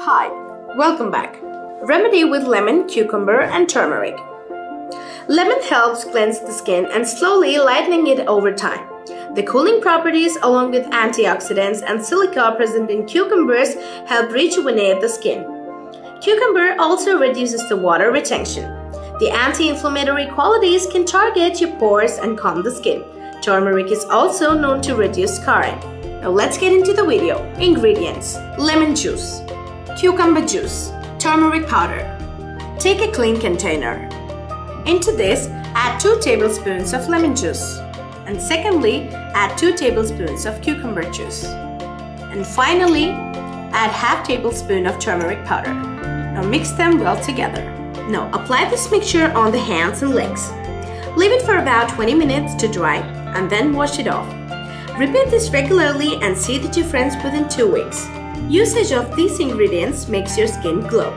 Hi, welcome back. Remedy with lemon, cucumber, and turmeric. Lemon helps cleanse the skin and slowly lightening it over time. The cooling properties along with antioxidants and silica present in cucumbers help rejuvenate the skin. Cucumber also reduces the water retention. The anti-inflammatory qualities can target your pores and calm the skin. Turmeric is also known to reduce scarring. Now let's get into the video. Ingredients. Lemon juice, cucumber juice, turmeric powder. Take a clean container. Into this, add 2 tablespoons of lemon juice. And secondly, add 2 tablespoons of cucumber juice. And finally, add half tablespoon of turmeric powder. Now mix them well together. Now apply this mixture on the hands and legs. Leave it for about 20 minutes to dry and then wash it off. Repeat this regularly and see the difference within 2 weeks. Usage of these ingredients makes your skin glow.